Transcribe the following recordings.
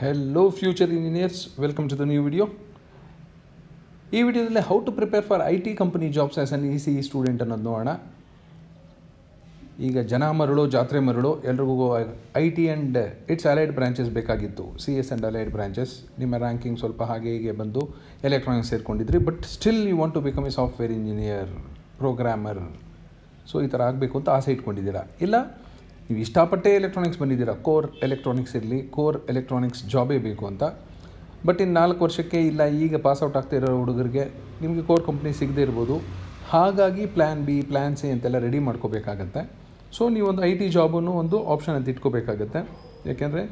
Hello future engineers welcome to the new video ಈ ವಿಡಿಯೋದಲ್ಲಿ how to prepare for I T company jobs as an E C E student ಅನ್ನೋದು ನೋಡೋಣ. ಈಗ ಜನ ಮರಳು, ಜಾತ್ರೆ ಮರಳು, ಎಲ್ರಿಗೂ I T and its allied branches ಬೇಕಾಗಿತ್ತು. C S and allied branches ನಿಮ್ಮ ರ್ಯಾಂಕಿಂಗ್ ಸ್ವಲ್ಪ ಹಾಗೆ ಹೀಗೆ ಬಂದು electronics ಸೇರಿಕೊಂಡಿದ್ರಿ but still you want to become a software engineer programmer so ಈ ಥರ ಆಗಬೇಕು ಅಂತ ಆಸೆ ಇಟ್ಕೊಂಡಿದ್ದೀರಾ? ಇಲ್ಲ ನೀವು ಇಷ್ಟಪಟ್ಟೇ ಎಲೆಕ್ಟ್ರಾನಿಕ್ಸ್ ಬಂದಿದ್ದೀರಾ? ಕೋರ್ ಎಲೆಕ್ಟ್ರಾನಿಕ್ಸ್ ಇರಲಿ ಕೋರ್ ಎಲೆಕ್ಟ್ರಾನಿಕ್ಸ್ ಜಾಬೇ ಬೇಕು ಅಂತ. ಬಟ್ ಇನ್ನು ನಾಲ್ಕು ವರ್ಷಕ್ಕೆ ಇಲ್ಲ, ಈಗ ಪಾಸ್ಔಟ್ ಆಗ್ತಾ ಇರೋ ಹುಡುಗರಿಗೆ ನಿಮಗೆ ಕೋರ್ ಕಂಪ್ನಿ ಸಿಗದೇ ಇರ್ಬೋದು. ಹಾಗಾಗಿ ಪ್ಲ್ಯಾನ್ ಬಿ ಪ್ಲ್ಯಾನ್ ಸಿ ಅಂತೆಲ್ಲ ರೆಡಿ ಮಾಡ್ಕೋಬೇಕಾಗತ್ತೆ. ಸೊ ನೀವೊಂದು ಐ ಟಿ ಜಾಬನ್ನು ಒಂದು ಆಪ್ಷನ್ ಅಂತ ಇಟ್ಕೋಬೇಕಾಗತ್ತೆ. ಯಾಕೆಂದರೆ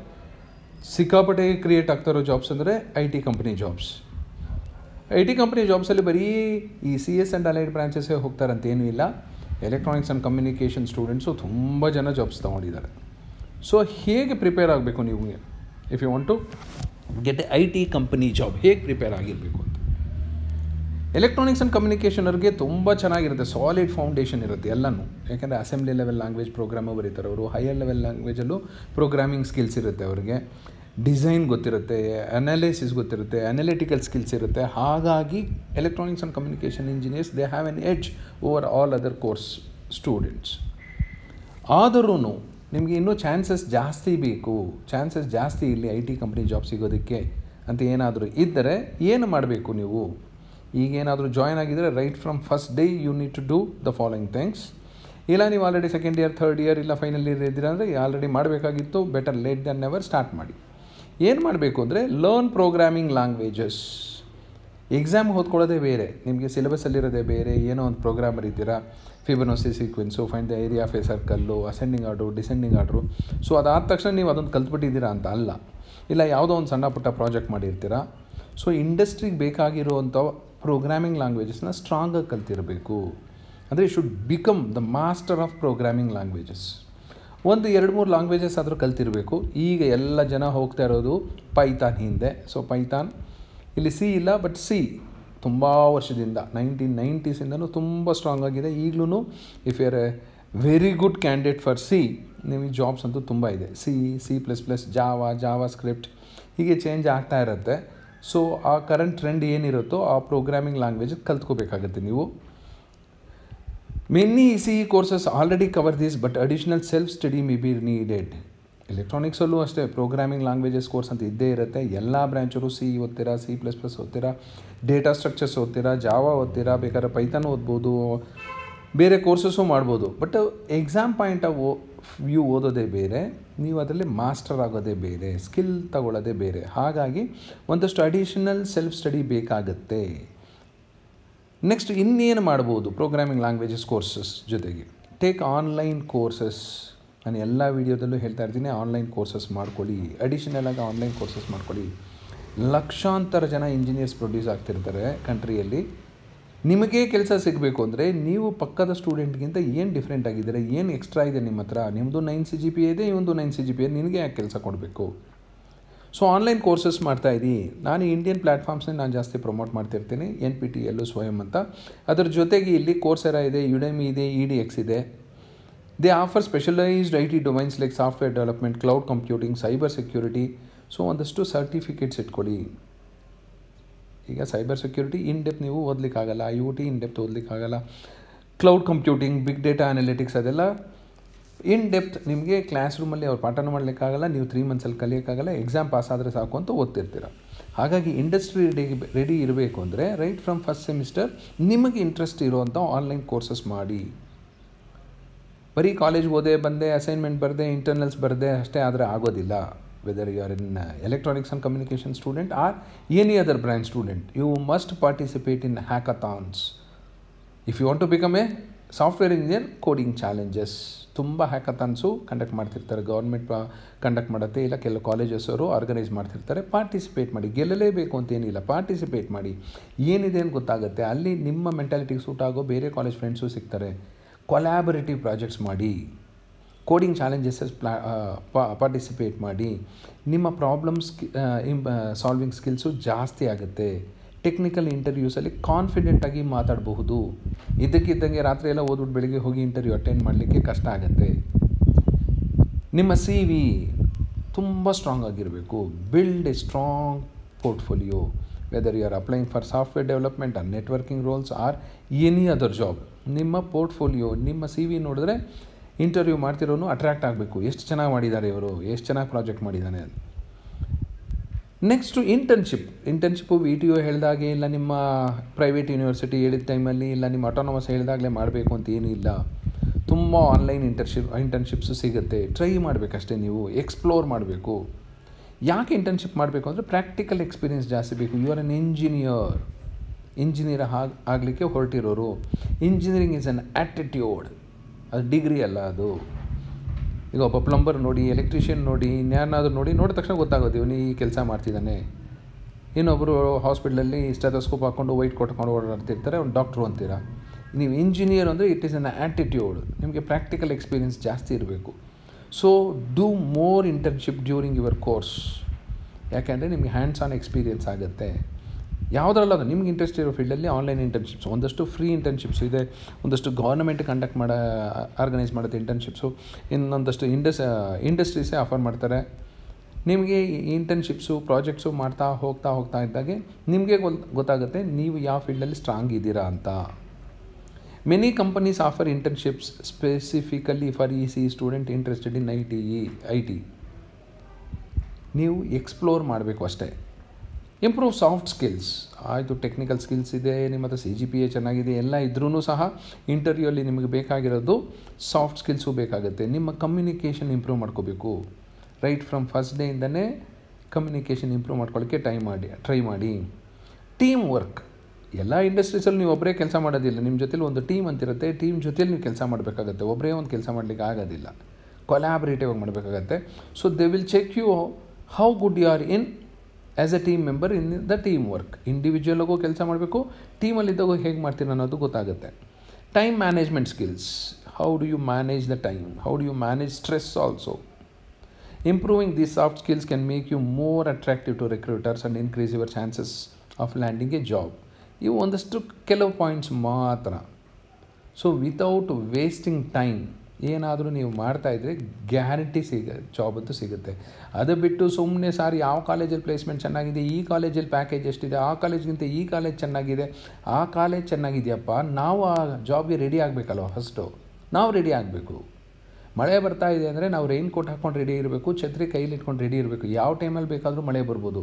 ಸಿಕ್ಕಾಪಟ್ಟೆ ಕ್ರಿಯೇಟ್ ಆಗ್ತಾ ಇರೋ ಜಾಬ್ಸ್ ಅಂದರೆ I T company jobs I T company ಜಾಬ್ಸಲ್ಲಿ ಬರೀ ಈ ಸಿ ಎಸ್ ಆ್ಯಂಡ್ ಅಲೈಡ್ ಬ್ರಾಂಚಸ್ಸೇ ಹೋಗ್ತಾರಂತೇನೂ ಇಲ್ಲ. ಎಲೆಕ್ಟ್ರಾನಿಕ್ಸ್ ಆ್ಯಂಡ್ ಕಮ್ಯುನಿಕೇಷನ್ ಸ್ಟೂಡೆಂಟ್ಸು ತುಂಬ ಜನ ಜಾಬ್ಸ್ ತೊಗೊಂಡಿದ್ದಾರೆ. ಸೊ ಹೇಗೆ ಪ್ರಿಪೇರ್ ಆಗಬೇಕು ನೀವು? If you want to get a I T company job ಹೇಗೆ ಪ್ರಿಪೇರ್ ಆಗಿರಬೇಕು ಅಂತ? ಎಲೆಕ್ಟ್ರಾನಿಕ್ಸ್ ಆ್ಯಂಡ್ ಕಮ್ಯುನಿಕೇಷನವ್ರಿಗೆ ತುಂಬ ಚೆನ್ನಾಗಿರುತ್ತೆ. ಸಾಲಿಡ್ ಫೌಂಡೇಶನ್ ಇರುತ್ತೆ ಎಲ್ಲನೂ. ಯಾಕೆಂದರೆ ಅಸೆಂಬ್ಲಿ ಲೆವೆಲ್ ಲ್ಯಾಂಗ್ವೇಜ್ ಪ್ರೋಗ್ರಾಮ್ ಬರೀತಾರೆ ಅವರು. ಹೈಯರ್ ಲೆವೆಲ್ ಲ್ಯಾಂಗ್ವೇಜಲ್ಲೂ ಪ್ರೋಗ್ರಾಮಿಂಗ್ ಸ್ಕಿಲ್ಸ್ ಇರುತ್ತೆ ಅವರಿಗೆ. ಡಿಸೈನ್ ಗೊತ್ತಿರುತ್ತೆ ಅನಾಲಿಸಿಸ್ ಗೊತ್ತಿರುತ್ತೆ ಅನಾಲಿಟಿಕಲ್ ಸ್ಕಿಲ್ಸ್ ಇರುತ್ತೆ. ಹಾಗಾಗಿ electronics and communication engineers they have an edge over all other course students ಆದರೂ ನಿಮಗೆ ಇನ್ನೂ ಚಾನ್ಸಸ್ ಜಾಸ್ತಿ ಬೇಕು. ಚಾನ್ಸಸ್ ಜಾಸ್ತಿ ಇಲ್ಲಿ ಐ ಟಿ ಕಂಪ್ನಿ ಜಾಬ್ ಸಿಗೋದಕ್ಕೆ ಅಂತ ಏನಾದರೂ ಇದ್ದರೆ ಏನು ಮಾಡಬೇಕು ನೀವು? ಈಗೇನಾದರೂ ಜಾಯ್ನ್ ಆಗಿದ್ದರೆ right from first day you need to do the following things ಇಲ್ಲ ನೀವು already second year third year ಇಲ್ಲ ಫೈನಲ್ ಇಯರ್ ಇದ್ದೀರಾ ಅಂದರೆ ಆಲ್ರೆಡಿ ಮಾಡಬೇಕಾಗಿತ್ತು better late than never start ಮಾಡಿ. ಏನು ಮಾಡಬೇಕು ಅಂದರೆ ಲರ್ನ್ ಪ್ರೋಗ್ರಾಮಿಂಗ್ ಲ್ಯಾಂಗ್ವೇಜಸ್ ಎಕ್ಸಾಮ್ ಓದ್ಕೊಳ್ಳೋದೇ ಬೇರೆ, ನಿಮಗೆ ಸಿಲೆಬಸ್ಸಲ್ಲಿರೋದೇ ಬೇರೆ, ಏನೋ ಒಂದು program ಬರೀತೀರಾ? Fibonacci sequence find the area of a circle ascending order descending order so ಅದಾದ ತಕ್ಷಣ ನೀವು ಅದೊಂದು ಕಲ್ತ್ಬಿಟ್ಟಿದ್ದೀರಾ ಅಂತ ಅಲ್ಲ. ಇಲ್ಲ, ಯಾವುದೋ ಒಂದು ಸಣ್ಣ ಪುಟ್ಟ ಪ್ರಾಜೆಕ್ಟ್ ಮಾಡಿರ್ತೀರಾ? ಸೊ ಇಂಡಸ್ಟ್ರಿಗೆ ಬೇಕಾಗಿರುವಂಥ ಪ್ರೋಗ್ರಾಮಿಂಗ್ ಲ್ಯಾಂಗ್ವೇಜಸ್ನ ಸ್ಟ್ರಾಂಗಾಗಿ ಕಲ್ತಿರಬೇಕು. ಅಂದರೆ should become the master of programming languages ಒಂದು, ಎರಡು, ಮೂರು ಲ್ಯಾಂಗ್ವೇಜಸ್ ಆದರೂ ಕಲ್ತಿರಬೇಕು. ಈಗ ಎಲ್ಲ ಜನ ಹೋಗ್ತಾ ಇರೋದು ಪೈಥಾನ್ ಹಿಂದೆ. ಸೊ ಪೈಥಾನ್ ಇಲ್ಲಿ ಸಿ ಇಲ್ಲ ಬಟ್ ಸಿ ತುಂಬ ವರ್ಷದಿಂದ ನೈನ್ಟೀನ್ ನೈಂಟೀಸಿಂದನೂ ತುಂಬ ಸ್ಟ್ರಾಂಗ್ ಆಗಿದೆ. ಈಗಲೂ if you're a very good candidate for C ನಿಮಗೆ ಜಾಬ್ಸ್ ಅಂತೂ ತುಂಬ ಇದೆ. C C plus plus Java JavaScript ಹೀಗೆ ಚೇಂಜ್ ಆಗ್ತಾ ಇರುತ್ತೆ. ಸೊ ಆ ಕರೆಂಟ್ ಟ್ರೆಂಡ್ ಏನಿರುತ್ತೋ ಆ ಪ್ರೋಗ್ರಾಮಿಂಗ್ ಲ್ಯಾಂಗ್ವೇಜ್ ಕಲ್ತ್ಕೋಬೇಕಾಗುತ್ತೆ ನೀವು. Many E courses courses already cover this but additional self study may be needed ಎಲೆಕ್ಟ್ರಾನಿಕ್ಸಲ್ಲೂ ಅಷ್ಟೇ ಪ್ರೋಗ್ರಾಮಿಂಗ್ ಲ್ಯಾಂಗ್ವೇಜಸ್ ಕೋರ್ಸ್ ಅಂತ ಇದ್ದೇ ಇರುತ್ತೆ. ಎಲ್ಲ ಬ್ರ್ಯಾಂಚರು ಸಿ ಓದ್ತೀರಾ ಸಿ ಪ್ಲಸ್ ಪ್ಲಸ್ ಓದ್ತೀರಾ ಡೇಟಾ ಸ್ಟ್ರಕ್ಚರ್ಸ್ ಓದ್ತೀರಾ ಜಾವಾ ಓದ್ತೀರಾ, ಬೇಕಾದ್ರೆ ಪೈಥಾನ್ ಓದ್ಬೋದು, ಬೇರೆ ಕೋರ್ಸಸ್ಸು ಮಾಡ್ಬೋದು. But exam point of view ಓದೋದೇ ಬೇರೆ, ನೀವು ಅದರಲ್ಲಿ ಮಾಸ್ಟರ್ ಆಗೋದೇ ಬೇರೆ ಸ್ಕಿಲ್ ತಗೊಳ್ಳೋದೇ ಬೇರೆ. ಹಾಗಾಗಿ ಒಂದಷ್ಟು ಅಡಿಷನಲ್ ಸೆಲ್ಫ್ ಸ್ಟಡಿ ಬೇಕಾಗತ್ತೆ. ನೆಕ್ಸ್ಟ್ ಇನ್ನೇನು ಮಾಡ್ಬೋದು? ಪ್ರೋಗ್ರಾಮಿಂಗ್ ಲ್ಯಾಂಗ್ವೇಜಸ್ ಕೋರ್ಸಸ್ ಜೊತೆಗೆ. ಟೇಕ್ ಆನ್ಲೈನ್ ಕೋರ್ಸಸ್ ನಾನು ಎಲ್ಲ ವೀಡಿಯೋದಲ್ಲೂ ಹೇಳ್ತಾ ಇರ್ತೀನಿ ಆನ್ಲೈನ್ ಕೋರ್ಸಸ್ ಮಾಡ್ಕೊಳ್ಳಿ. ಅಡಿಷನಲ್ ಆಗಿ ಆನ್ಲೈನ್ ಕೋರ್ಸಸ್ ಮಾಡ್ಕೊಳ್ಳಿ. ಲಕ್ಷಾಂತರ ಜನ ಇಂಜಿನಿಯರ್ಸ್ ಪ್ರೊಡ್ಯೂಸ್ ಆಗ್ತಿರ್ತಾರೆ ಕಂಟ್ರಿಯಲ್ಲಿ ನಿಮಗೆ ಕೆಲಸ ಸಿಗಬೇಕು ಅಂದರೆ ನೀವು ಪಕ್ಕದ ಸ್ಟೂಡೆಂಟ್ಗಿಂತ ಏನು ಡಿಫ್ರೆಂಟ್ ಆಗಿದ್ದಾರೆ? ಏನು ಎಕ್ಸ್ಟ್ರಾ ಇದೆ ನಿಮ್ಮ ಹತ್ರ? ನಿಮ್ಮದು ನೈನ್ ಸಿ ಜಿ ಪಿ ಇದೆ, ಇವೊಂದು ನೈನ್ ಸಿ ಜಿ ಪಿ ಇದೆ. ನಿನಗೆ ಯಾಕೆ ಕೆಲಸ ಕೊಡಬೇಕು? ಸೊ ಆನ್ಲೈನ್ ಕೋರ್ಸಸ್ ಮಾಡ್ತಾ ಇದ್ದೀನಿ ನಾನು ಇಂಡಿಯನ್ ಪ್ಲಾಟ್ಫಾರ್ಮ್ಸ್ನೇ ನಾನು ಜಾಸ್ತಿ ಪ್ರಮೋಟ್ ಮಾಡ್ತಿರ್ತೀನಿ. ಎನ್ ಪಿ ಟಿ ಎಲ್ಲು ಸ್ವಯಂ ಅಂತ. ಅದರ ಜೊತೆಗೆ ಇಲ್ಲಿ ಕೋರ್ಸೆರಾ ಇದೆ ಯುಡೆಮಿ ಇದೆ ಇ ಡಿ ಎಕ್ಸ್ ಇದೆ. They offer specialised I T domains like software development cloud computing cyber security so ಒಂದಷ್ಟು ಸರ್ಟಿಫಿಕೇಟ್ಸ್ ಇಟ್ಕೊಳ್ಳಿ. ಈಗ ಸೈಬರ್ ಸೆಕ್ಯೂರಿಟಿ ಇನ್ ಡೆಪ್ ನೀವು ಓದಲಿಕ್ಕಾಗಲ್ಲ. I T in depth ಓದಲಿಕ್ಕಾಗಲ್ಲ. Cloud computing big data analytics ಅದೆಲ್ಲ in depth ನಿಮಗೆ class ರೂಮಲ್ಲಿ ಅವ್ರು ಪಾಠನೂ ಮಾಡಲಿಕ್ಕಾಗಲ್ಲ, ನೀವು ತ್ರೀ ಮಂತ್ಸಲ್ಲಿ ಕಲಿಯೋಕ್ಕಾಗಲ್ಲ ಎಕ್ಸಾಮ್ ಪಾಸ್ ಆದರೆ ಸಾಕು ಅಂತ ಓದ್ತಿರ್ತೀರ. ಹಾಗಾಗಿ ಇಂಡಸ್ಟ್ರಿ ರೆಡಿ ರೆಡಿ ಇರಬೇಕು ಅಂದರೆ ರೈಟ್ ಫ್ರಮ್ ಫಸ್ಟ್ ಸೆಮಿಸ್ಟರ್ ನಿಮಗೆ ಇಂಟ್ರೆಸ್ಟ್ ಇರೋವಂಥ ಆನ್ಲೈನ್ ಕೋರ್ಸಸ್ ಮಾಡಿ. ಬರೀ ಕಾಲೇಜ್ಗೆ ಓದೇ ಬಂದೆ ಅಸೈನ್ಮೆಂಟ್ ಬರದೆ ಇಂಟರ್ನಲ್ಸ್ ಬರದೆ ಅಷ್ಟೇ ಆದರೆ ಆಗೋದಿಲ್ಲ. Whether you are in electronics and communication student or any other branch student you must participate in hackathons if you want to become a software engineer coding challenges ತುಂಬ ಹ್ಯಾಕಥಾನ್ಸು ಕಂಡಕ್ಟ್ ಮಾಡ್ತಿರ್ತಾರೆ. Government conduct ಮಾಡುತ್ತೆ. ಇಲ್ಲ ಕೆಲವು colleges ಅವರು organise ಮಾಡ್ತಿರ್ತಾರೆ. Participate ಮಾಡಿ. ಗೆಲ್ಲಲೇಬೇಕು ಅಂತೇನಿಲ್ಲ participate ಮಾಡಿ. ಏನಿದೆ ಅಂತ ಗೊತ್ತಾಗುತ್ತೆ. ಅಲ್ಲಿ ನಿಮ್ಮ ಮೆಂಟಾಲಿಟಿಗೆ ಸೂಟ್ ಆಗೋ ಬೇರೆ ಕಾಲೇಜ್ ಫ್ರೆಂಡ್ಸು ಸಿಗ್ತಾರೆ. ಕೊಲ್ಯಾಬರೇಟಿವ್ ಪ್ರಾಜೆಕ್ಟ್ಸ್ ಮಾಡಿ. ಕೋಡಿಂಗ್ ಚಾಲೆಂಜಸ್ ಪ್ಲಾ ಪಾರ್ಟಿಸಿಪೇಟ್ ಮಾಡಿ. ನಿಮ್ಮ ಪ್ರಾಬ್ಲಮ್ಸ್ ಸಾಲ್ವಿಂಗ್ ಸ್ಕಿಲ್ಸು ಜಾಸ್ತಿ ಆಗುತ್ತೆ. ಟೆಕ್ನಿಕಲ್ ಇಂಟರ್ವ್ಯೂಸಲ್ಲಿ ಕಾನ್ಫಿಡೆಂಟಾಗಿ ಮಾತಾಡಬಹುದು. ಇದ್ದಕ್ಕಿದ್ದಂಗೆ ರಾತ್ರಿ ಎಲ್ಲ ಓದ್ಬಿಟ್ಟು ಬೆಳಿಗ್ಗೆ ಹೋಗಿ ಇಂಟರ್ವ್ಯೂ ಅಟೆಂಡ್ ಮಾಡಲಿಕ್ಕೆ ಕಷ್ಟ ಆಗುತ್ತೆ. ನಿಮ್ಮ ಸಿ ವಿ ತುಂಬ ಸ್ಟ್ರಾಂಗ್ ಆಗಿರಬೇಕು. Build a strong portfolio whether you are applying for software development or networking roles or any other job ನಿಮ್ಮ ಪೋರ್ಟ್ಫೋಲಿಯೋ ನಿಮ್ಮ ಸಿ ವಿ ನೋಡಿದ್ರೆ ಇಂಟರ್ವ್ಯೂ ಮಾಡ್ತಿರೋನು ಅಟ್ರ್ಯಾಕ್ಟ್ ಆಗಬೇಕು. ಎಷ್ಟು ಚೆನ್ನಾಗಿ ಮಾಡಿದ್ದಾರೆ ಇವರು? ಎಷ್ಟು ಚೆನ್ನಾಗಿ ಪ್ರಾಜೆಕ್ಟ್ ಮಾಡಿದ್ದಾನೆ next internship internship V T U ಹೇಳಿದಾಗೆ ಇಲ್ಲ, ನಿಮ್ಮ ಪ್ರೈವೇಟ್ ಯೂನಿವರ್ಸಿಟಿ ಹೇಳಿದ ಟೈಮಲ್ಲಿ ಇಲ್ಲ, ನಿಮ್ಮ ಆಟೋನಮಸ್ ಹೇಳಿದಾಗಲೇ ಮಾಡಬೇಕು ಅಂತ ಏನೂ ಇಲ್ಲ. ತುಂಬ ಆನ್ಲೈನ್ ಇಂಟರ್ನ್ಶಿಪ್ ಇಂಟರ್ನ್ಶಿಪ್ಸು ಸಿಗುತ್ತೆ. ಟ್ರೈ ಮಾಡಬೇಕಷ್ಟೇ ನೀವು. ಎಕ್ಸ್ಪ್ಲೋರ್ ಮಾಡಬೇಕು. ಯಾಕೆ ಇಂಟರ್ನ್ಶಿಪ್ ಮಾಡಬೇಕು ಅಂದರೆ ಪ್ರಾಕ್ಟಿಕಲ್ ಎಕ್ಸ್ಪೀರಿಯನ್ಸ್ ಜಾಸ್ತಿ ಬೇಕು. You are an engineer engineer ಆಗ, ಆಗಲಿಕ್ಕೆ ಹೊರಟಿರೋರು. ಇಂಜಿನಿಯರಿಂಗ್ ಇಸ್ ಅನ್ ಆ್ಯಟಿಟ್ಯೂಡ್ ಅದು ಡಿಗ್ರಿ ಅಲ್ಲ ಅದು. ಈಗ ಒಬ್ಬ ಪ್ಲಂಬರ್ ನೋಡಿ ಎಲೆಕ್ಟ್ರಿಷಿಯನ್ ನೋಡಿ, ಇನ್ಯಾರನ್ನಾದ್ರೂ ನೋಡಿ, ನೋಡಿದ ತಕ್ಷಣ ಗೊತ್ತಾಗುತ್ತೆ ಇವನು ಈ ಕೆಲಸ ಮಾಡ್ತಿದ್ದಾನೆ. ಇನ್ನೊಬ್ಬರು ಹಾಸ್ಪಿಟ್ಲಲ್ಲಿ ಸ್ಟೆಥೋಸ್ಕೋಪ್ ಹಾಕ್ಕೊಂಡು ವೈಟ್ ಕೊಟ್ಕೊಂಡು ಓಡಾಡ್ತಿರ್ತಾರೆ, ಅವ್ನು ಡಾಕ್ಟ್ರು ಅಂತೀರಾ? ನೀವು ಇಂಜಿನಿಯರ್ ಅಂದರೆ ಇಟ್ ಈಸ್ ಅನ್ ಆ್ಯಟಿಟ್ಯೂಡ್ ನಿಮಗೆ ಪ್ರಾಕ್ಟಿಕಲ್ ಎಕ್ಸ್ಪೀರಿಯನ್ಸ್ ಜಾಸ್ತಿ ಇರಬೇಕು. So do more internship during your course ಯಾಕೆಂದರೆ ನಿಮಗೆ ಹ್ಯಾಂಡ್ಸ್ ಆನ್ ಎಕ್ಸ್ಪೀರಿಯೆನ್ಸ್ ಆಗುತ್ತೆ. ಯಾವುದ್ರಲ್ಲ ನಿಮ್ಗೆ ಇಂಟ್ರೆಸ್ಟ್ ಇರೋ ಫೀಲ್ಡಲ್ಲಿ ಆನ್ಲೈನ್ ಇಂಟರ್ನ್ಶಿಪ್ಸ್ ಒಂದಷ್ಟು ಫ್ರೀ ಇಂಟರ್ನ್ಶಿಪ್ಸ್ ಇದೆ, ಒಂದಷ್ಟು ಗೌರ್ಮೆಂಟ್ ಕಂಡಕ್ಟ್ ಮಾಡೋ ಆರ್ಗನೈಸ್ ಮಾಡುತ್ತೆ ಇಂಟರ್ನ್ಶಿಪ್ಸು ಇನ್ನೊಂದಷ್ಟು ಇಂಡಸ್ ಇಂಡಸ್ಟ್ರೀಸೇ ಆಫರ್ ಮಾಡ್ತಾರೆ. ನಿಮಗೆ ಇಂಟರ್ನ್ಶಿಪ್ಸು ಪ್ರಾಜೆಕ್ಟ್ಸು ಮಾಡ್ತಾ ಹೋಗ್ತಾ ಹೋಗ್ತಾ ಇದ್ದಾಗೆ ನಿಮಗೆ ಗೊತ್ತಾಗುತ್ತೆ ನೀವು ಯಾವ ಫೀಲ್ಡಲ್ಲಿ ಸ್ಟ್ರಾಂಗ್ ಇದ್ದೀರಾ ಅಂತ. Many companies offer internships specifically for E C student interested in I T E I T ನೀವು ಎಕ್ಸ್ಪ್ಲೋರ್ ಮಾಡಬೇಕು ಅಷ್ಟೇ. ಇಂಪ್ರೂವ್ ಸಾಫ್ಟ್ ಸ್ಕಿಲ್ಸ್ ಆಯಿತು ಟೆಕ್ನಿಕಲ್ ಸ್ಕಿಲ್ಸ್ ಇದೆ, ನಿಮ್ಮ ಹತ್ರ ಸಿ ಜಿ ಪಿ ಎ ಚೆನ್ನಾಗಿದೆ, ಎಲ್ಲ ಇದ್ರೂ ಸಹ ಇಂಟರ್ವ್ಯೂಲ್ಲಿ ನಿಮಗೆ ಬೇಕಾಗಿರೋದು ಸಾಫ್ಟ್ ಸ್ಕಿಲ್ಸು ಬೇಕಾಗುತ್ತೆ. ನಿಮ್ಮ ಕಮ್ಯುನಿಕೇಷನ್ ಇಂಪ್ರೂವ್ ಮಾಡ್ಕೋಬೇಕು. ರೈಟ್ ಫ್ರಮ್ ಫಸ್ಟ್ ಡೇ ಇಂದನೇ ಕಮ್ಯುನಿಕೇಷನ್ ಇಂಪ್ರೂವ್ ಮಾಡ್ಕೊಳ್ಳೋಕ್ಕೆ ಟ್ರೈ ಮಾಡಿ ಟ್ರೈ ಮಾಡಿ. ಟೀಮ್ ವರ್ಕ್ ಎಲ್ಲ ಇಂಡಸ್ಟ್ರೀಸಲ್ಲಿ ನೀವು ಒಬ್ಬರೇ ಕೆಲಸ ಮಾಡೋದಿಲ್ಲ. ನಿಮ್ಮ ಜೊತೇಲಿ ಒಂದು ಟೀಮ್ ಅಂತಿರುತ್ತೆ ಟೀಮ್ ಜೊತೆಲಿ ನೀವು ಕೆಲಸ ಮಾಡಬೇಕಾಗತ್ತೆ. ಒಬ್ಬರೇ ಒಂದು ಕೆಲಸ ಮಾಡಲಿಕ್ಕೆ ಆಗೋದಿಲ್ಲ. ಕೊಲ್ಯಾಬ್ರೇಟಿವ್ ಆಗಿ ಮಾಡಬೇಕಾಗತ್ತೆ. So they will check you how good you are in as a team member in the team work ಇಂಡಿವಿಜುವಲ್ಗೂ ಕೆಲಸ ಮಾಡಬೇಕು ಟೀಮಲ್ಲಿದ್ದಾಗ ಹೇಗೆ ಮಾಡ್ತೀರ ಅನ್ನೋದು ಗೊತ್ತಾಗುತ್ತೆ. Time management skills how do you manage the time how do you manage stress also improving these soft skills can make you more attractive to recruiters and increase your chances of landing a job ಇವು ಒಂದಷ್ಟು ಕೆಲವು points ಮಾತ್ರ. So without wasting time ಏನಾದರೂ ನೀವು ಮಾಡ್ತಾಯಿದ್ರೆ guarantee ಸಿಗ job ಅಂತೂ ಸಿಗುತ್ತೆ. ಅದು ಬಿಟ್ಟು ಸುಮ್ಮನೆ ಸಾರ್ ಯಾವ ಕಾಲೇಜಲ್ಲಿ ಪ್ಲೇಸ್ಮೆಂಟ್ ಚೆನ್ನಾಗಿದೆ, ಈ ಕಾಲೇಜಲ್ಲಿ ಪ್ಯಾಕೇಜ್ ಎಷ್ಟಿದೆ, ಆ ಕಾಲೇಜ್ಗಿಂತ ಈ ಕಾಲೇಜ್ ಚೆನ್ನಾಗಿದೆ, ಆ ಕಾಲೇಜ್ ಚೆನ್ನಾಗಿದೆಯಪ್ಪ, ನಾವು ಆ ಜಾಬ್ಗೆ ರೆಡಿ ಆಗಬೇಕಲ್ವ ಫಸ್ಟು ನಾವು ರೆಡಿ ಆಗಬೇಕು. ಮಳೆ ಬರ್ತಾ ಇದೆ ಅಂದರೆ ನಾವು ರೈನ್ ಕೋಟ್ ಹಾಕ್ಕೊಂಡು ರೆಡಿ ಇರಬೇಕು, ಛತ್ರಿ ಕೈಲಿ ಇಟ್ಕೊಂಡು ರೆಡಿ ಇರಬೇಕು. ಯಾವ ಟೈಮಲ್ಲಿ ಬೇಕಾದರೂ ಮಳೆ ಬರ್ಬೋದು.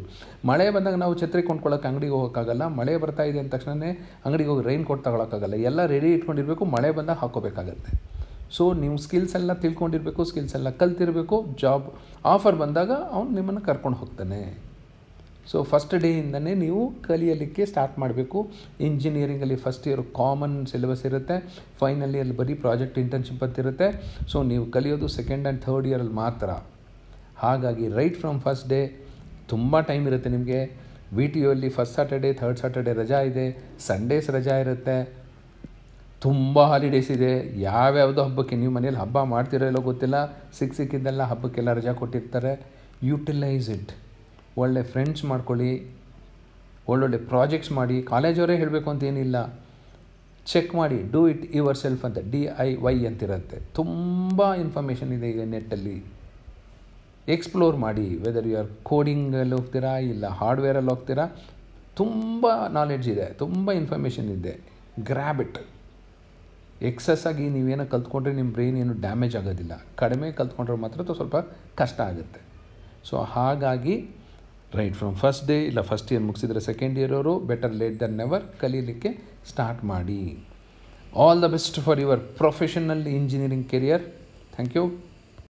ಮಳೆ ಬಂದಾಗ ನಾವು ಛತ್ರಿ ಕೊಂಡ್ಕೊಳ್ಳೋಕೆ ಅಂಗಡಿಗೆ ಹೋಗೋಕ್ಕಾಗಲ್ಲ, ಮಳೆ ಬರ್ತಾ ಇದೆ ಅಂದ ತಕ್ಷಣವೇ ಅಂಗಡಿಗೆ ಹೋಗಿ ರೈನ್ ಕೋಟ್ ತಗೊಳಕ್ಕಾಗಲ್ಲ. ಎಲ್ಲ ರೆಡಿ ಇಟ್ಕೊಂಡಿರಬೇಕು, ಮಳೆ ಬಂದಾಗ ಹಾಕೋಬೇಕಾಗತ್ತೆ ಸೊ ನೀವು ಸ್ಕಿಲ್ಸ್ ಎಲ್ಲ ತಿಳ್ಕೊಂಡಿರಬೇಕು ಸ್ಕಿಲ್ಸ್ ಎಲ್ಲ ಕಲ್ತಿರಬೇಕು ಜಾಬ್ ಆಫರ್ ಬಂದಾಗ ಅವ್ನು ನಿಮ್ಮನ್ನು ಕರ್ಕೊಂಡು ಹೋಗ್ತಾನೆ. ಸೊ ಫಸ್ಟ್ ಡೇಯಿಂದನೇ ನೀವು ಕಲಿಯಲಿಕ್ಕೆ ಸ್ಟಾರ್ಟ್ ಮಾಡಬೇಕು. ಇಂಜಿನಿಯರಿಂಗಲ್ಲಿ ಫಸ್ಟ್ ಇಯರ್ ಕಾಮನ್ ಸಿಲೆಬಸ್ ಇರುತ್ತೆ. ಫೈನಲ್ ಅಲ್ಲಿ ಬರೀ ಪ್ರಾಜೆಕ್ಟ್ ಇಂಟರ್ನ್ಶಿಪ್ ಅಂತ ಇರುತ್ತೆ. ಸೊ ನೀವು ಕಲಿಯೋದು ಸೆಕೆಂಡ್ ಆ್ಯಂಡ್ ಥರ್ಡ್ ಇಯರಲ್ಲಿ ಮಾತ್ರ. ಹಾಗಾಗಿ ರೈಟ್ ಫ್ರಮ್ ಫಸ್ಟ್ ಡೇ ತುಂಬ ಟೈಮ್ ಇರುತ್ತೆ ನಿಮಗೆ. ವಿ ಟಿ ಯುಲ್ಲಿ ಫಸ್ಟ್ ಸಾಟರ್ಡೇ ಥರ್ಡ್ ಸಾಟರ್ಡೇ ರಜಾ ಇದೆ. ಸಂಡೇಸ್ ರಜಾ ಇರುತ್ತೆ. ತುಂಬ ಹಾಲಿಡೇಸ್ ಇದೆ. ಯಾವ್ಯಾವುದೋ ಹಬ್ಬಕ್ಕೆ ನೀವು ಮನೇಲಿ ಹಬ್ಬ ಮಾಡ್ತಿರೋ ಇಲ್ಲೋ ಗೊತ್ತಿಲ್ಲ. ಸಿಕ್ಕ ಸಿಕ್ಕಿದ್ದೆಲ್ಲ ಹಬ್ಬಕ್ಕೆಲ್ಲ ರಜಾ ಕೊಟ್ಟಿರ್ತಾರೆ. ಯುಟಿಲೈಸ್ ಇಟ್ ಒಳ್ಳೆ ಫ್ರೆಂಡ್ಸ್ ಮಾಡ್ಕೊಳ್ಳಿ. ಒಳ್ಳೊಳ್ಳೆ ಪ್ರಾಜೆಕ್ಟ್ಸ್ ಮಾಡಿ. ಕಾಲೇಜವರೇ ಹೇಳಬೇಕು ಅಂತ ಏನಿಲ್ಲ. ಚೆಕ್ ಮಾಡಿ. ಡೂ ಇಟ್ ಯುವರ್ ಸೆಲ್ಫ್ ಅಂತ. ಡಿ ಐ ವೈ ಅಂತಿರುತ್ತೆ. ತುಂಬ ಇನ್ಫಾರ್ಮೇಷನ್ ಇದೆ ಈಗ ನೆಟ್ಟಲ್ಲಿ ಎಕ್ಸ್ಪ್ಲೋರ್ ಮಾಡಿ. ವೆದರ್ ಯು ಆರ್ ಕೋಡಿಂಗಲ್ಲಿ ಹೋಗ್ತೀರಾ, ಇಲ್ಲ ಹಾರ್ಡ್ವೇರಲ್ಲಿ ಹೋಗ್ತೀರಾ, ತುಂಬ ನಾಲೆಡ್ಜ್ ಇದೆ. ತುಂಬ ಇನ್ಫಾರ್ಮೇಷನ್ ಇದೆ. ಗ್ರ್ಯಾಬಿಟ್ ಎಕ್ಸಸ್ ಆಗಿ ನೀವೇನೋ ಕಲ್ತ್ಕೊಂಡ್ರೆ ನಿಮ್ಮ ಬ್ರೈನ್ ಏನು ಡ್ಯಾಮೇಜ್ ಆಗೋದಿಲ್ಲ. ಕಡಿಮೆ ಕಲ್ತ್ಕೊಂಡ್ರೆ ಮಾತ್ರ ಸ್ವಲ್ಪ ಕಷ್ಟ ಆಗುತ್ತೆ. ಸೊ ಹಾಗಾಗಿ ರೈಟ್ ಫ್ರಮ್ ಫಸ್ಟ್ ಡೇ ಇಲ್ಲ ಫಸ್ಟ್ ಇಯರ್ ಮುಗಿಸಿದ್ರೆ ಸೆಕೆಂಡ್ ಇಯರ್ ಅವರು ಬೆಟರ್ ಲೇಟ್ ದನ್ ನೆವರ್ ಕಲೀಲಿಕ್ಕೆ ಸ್ಟಾರ್ಟ್ ಮಾಡಿ. All the best for your professional engineering career thank you